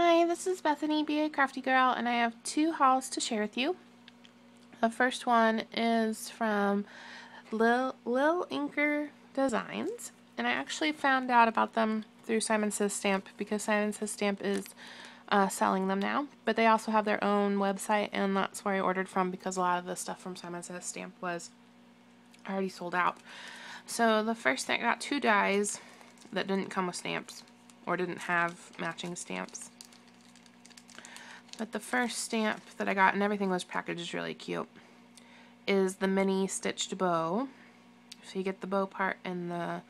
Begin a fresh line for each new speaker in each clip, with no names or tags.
Hi, this is Bethany, BA Crafty Girl, and I have two hauls to share with you. The first one is from Lil, Lil Inker Designs, and I actually found out about them through Simon Says Stamp because Simon Says Stamp is uh, selling them now, but they also have their own website, and that's where I ordered from because a lot of the stuff from Simon Says Stamp was already sold out. So the first thing, I got two dies that didn't come with stamps or didn't have matching stamps. But the first stamp that I got, and everything was packaged really cute, is the mini stitched bow. So you get the bow part and the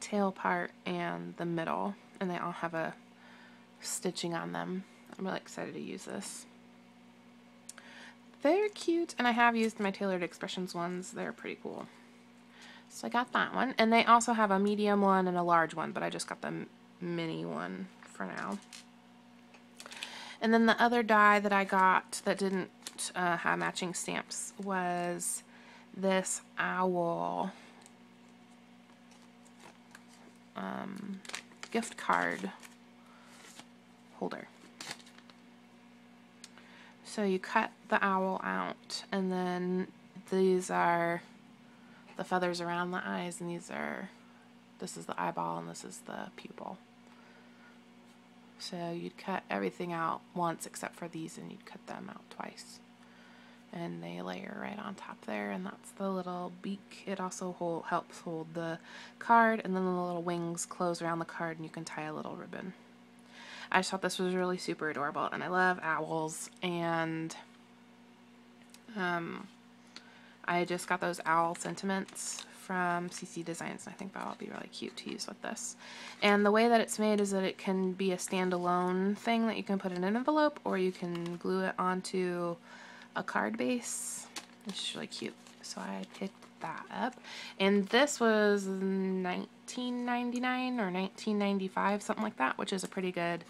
tail part and the middle, and they all have a stitching on them. I'm really excited to use this. They're cute, and I have used my Taylored Expressions ones. They're pretty cool. So I got that one, and they also have a medium one and a large one, but I just got the mini one for now. And then the other die that I got that didn't uh, have matching stamps was this owl um, gift card holder. So you cut the owl out and then these are the feathers around the eyes and these are this is the eyeball and this is the pupil. So you'd cut everything out once except for these and you'd cut them out twice. And they layer right on top there and that's the little beak. It also hold, helps hold the card and then the little wings close around the card and you can tie a little ribbon. I just thought this was really super adorable and I love owls and um, I just got those owl sentiments from CC Designs, and I think that'll be really cute to use with this. And the way that it's made is that it can be a standalone thing that you can put in an envelope, or you can glue it onto a card base. It's really cute. So I picked that up. And this was 19.99 or 19.95, something like that, which is a pretty good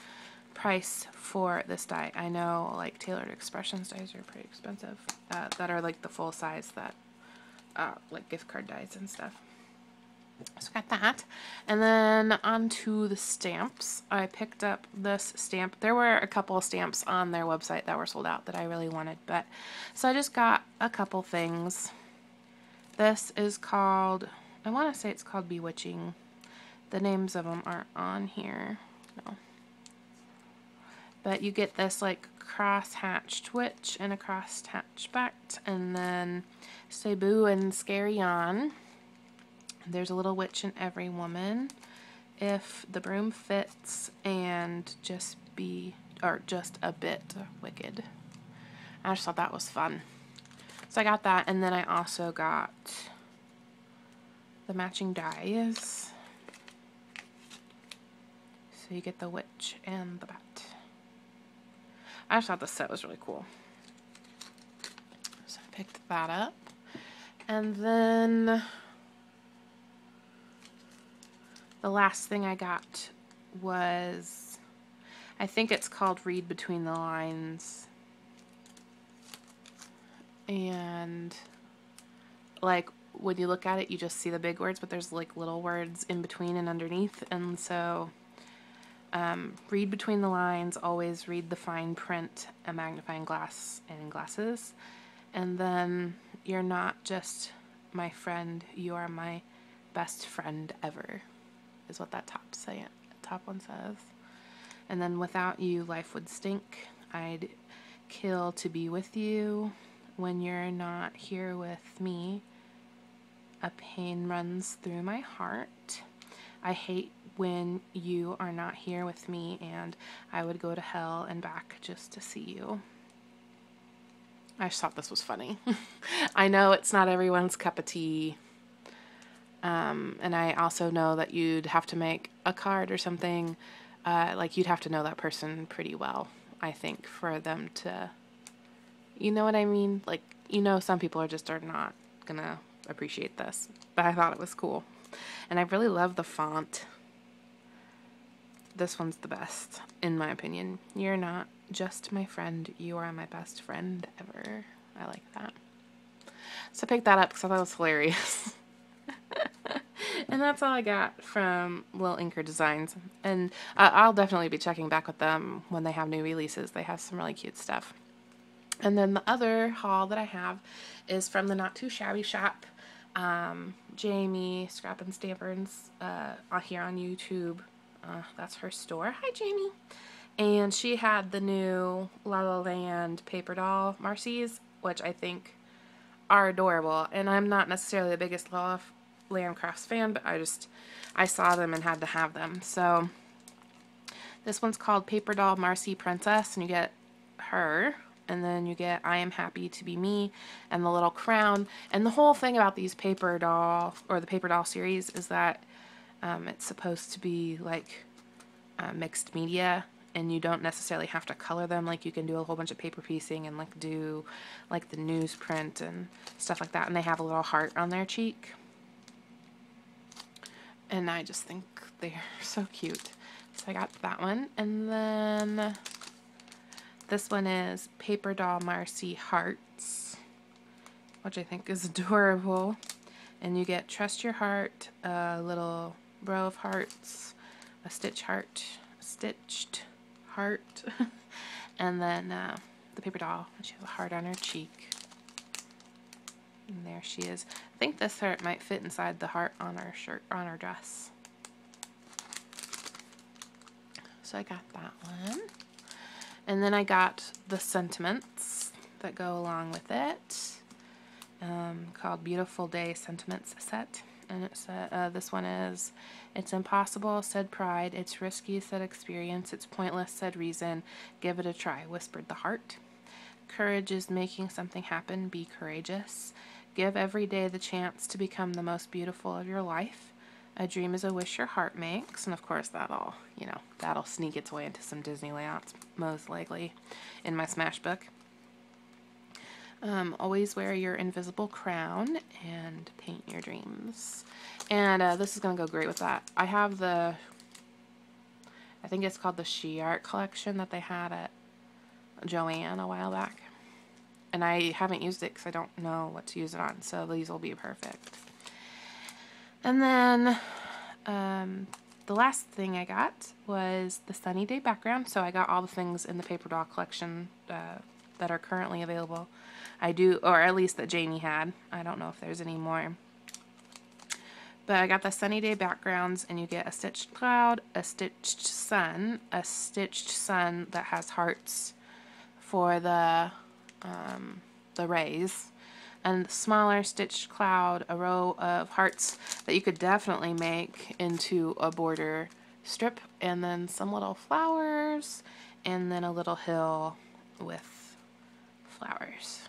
price for this die. I know like Taylored Expressions dies are pretty expensive, uh, that are like the full size that uh, like gift card dies and stuff. So I got that. And then onto the stamps. I picked up this stamp. There were a couple stamps on their website that were sold out that I really wanted. but So I just got a couple things. This is called, I want to say it's called Bewitching. The names of them aren't on here. No. But you get this like cross-hatched witch and a cross-hatchback and then Cebu and Scary On. There's a little witch in every woman. If the broom fits and just be, or just a bit wicked. I just thought that was fun. So I got that, and then I also got the matching dies. So you get the witch and the bat. I just thought the set was really cool. So I picked that up. And then the last thing I got was, I think it's called Read Between the Lines. And like when you look at it, you just see the big words, but there's like little words in between and underneath. And so um, read between the lines, always read the fine print, a magnifying glass and glasses. And then you're not just my friend, you are my best friend ever, is what that top say top one says. And then without you, life would stink. I'd kill to be with you. When you're not here with me, a pain runs through my heart. I hate when you are not here with me, and I would go to hell and back just to see you. I just thought this was funny. I know it's not everyone's cup of tea. Um, and I also know that you'd have to make a card or something. Uh, like you'd have to know that person pretty well, I think, for them to, you know what I mean? Like, you know, some people are just are not gonna appreciate this, but I thought it was cool. And I really love the font. This one's the best, in my opinion. You're not just my friend, you are my best friend ever. I like that. So I picked that up because I thought it was hilarious. And that's all I got from Lil Inker Designs. And uh, I'll definitely be checking back with them when they have new releases. They have some really cute stuff. And then the other haul that I have is from the Not Too Shabby Shop. Um, Jamie Scrap and Stampers uh, here on YouTube. Uh, that's her store. Hi, Jamie. And she had the new La La Land paper doll Marci's, which I think are adorable. And I'm not necessarily the biggest La La Land Crafts fan, but I just, I saw them and had to have them. So this one's called Paper Doll Marcy Princess, and you get her and then you get I am happy to be me and the little crown and the whole thing about these paper doll or the paper doll series is that um, it's supposed to be like uh, mixed media and you don't necessarily have to color them. Like you can do a whole bunch of paper piecing and like do like the newsprint and stuff like that and they have a little heart on their cheek. And I just think they're so cute. So I got that one and then this one is Paper Doll Marci Hearts which I think is adorable. And you get Trust Your Heart, a little row of hearts, a stitch heart, a stitched heart, and then uh, the paper doll. She has a heart on her cheek. And there she is. I think this heart might fit inside the heart on her shirt, on her dress. So I got that one. And then I got the sentiments that go along with it, um, called Beautiful Day Sentiments Set and it said, uh, this one is it's impossible said pride. It's risky said experience. It's pointless said reason. Give it a try whispered the heart. Courage is making something happen. Be courageous. Give every day the chance to become the most beautiful of your life. A dream is a wish your heart makes. And of course that'll you know that'll sneak its way into some disney layouts most likely in my smash book um, always wear your invisible crown and paint your dreams. And uh, this is going to go great with that. I have the, I think it's called the She Art collection that they had at Joann a while back. And I haven't used it because I don't know what to use it on. So these will be perfect. And then um, the last thing I got was the Sunny Day background. So I got all the things in the Paper Doll collection uh, that are currently available. I do, or at least that Jamie had. I don't know if there's any more. But I got the sunny day backgrounds, and you get a stitched cloud, a stitched sun, a stitched sun that has hearts for the um, the rays, and smaller stitched cloud, a row of hearts that you could definitely make into a border strip, and then some little flowers, and then a little hill with flowers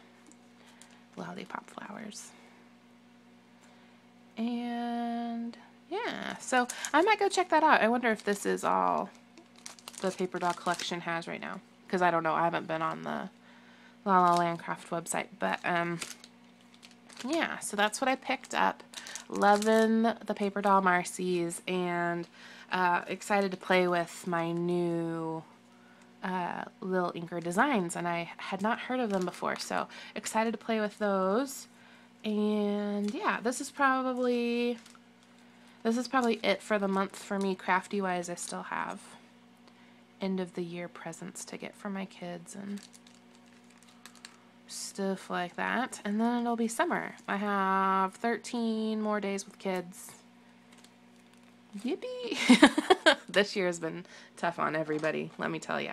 lollipop flowers. And yeah, so I might go check that out. I wonder if this is all the Paper Doll collection has right now. Because I don't know, I haven't been on the La La Landcraft website. But um, yeah, so that's what I picked up. Loving the Paper Doll Marci's and uh, excited to play with my new uh, Lil Inker designs, and I had not heard of them before, so excited to play with those. And yeah, this is probably this is probably it for the month for me crafty wise. I still have end of the year presents to get for my kids and stuff like that. And then it'll be summer. I have 13 more days with kids. Yippee! this year has been tough on everybody, let me tell you.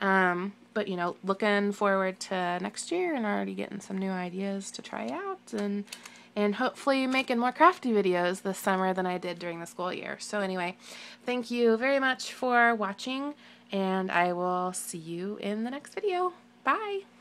Um, but you know, looking forward to next year and already getting some new ideas to try out and and hopefully making more crafty videos this summer than I did during the school year. So anyway, thank you very much for watching and I will see you in the next video. Bye!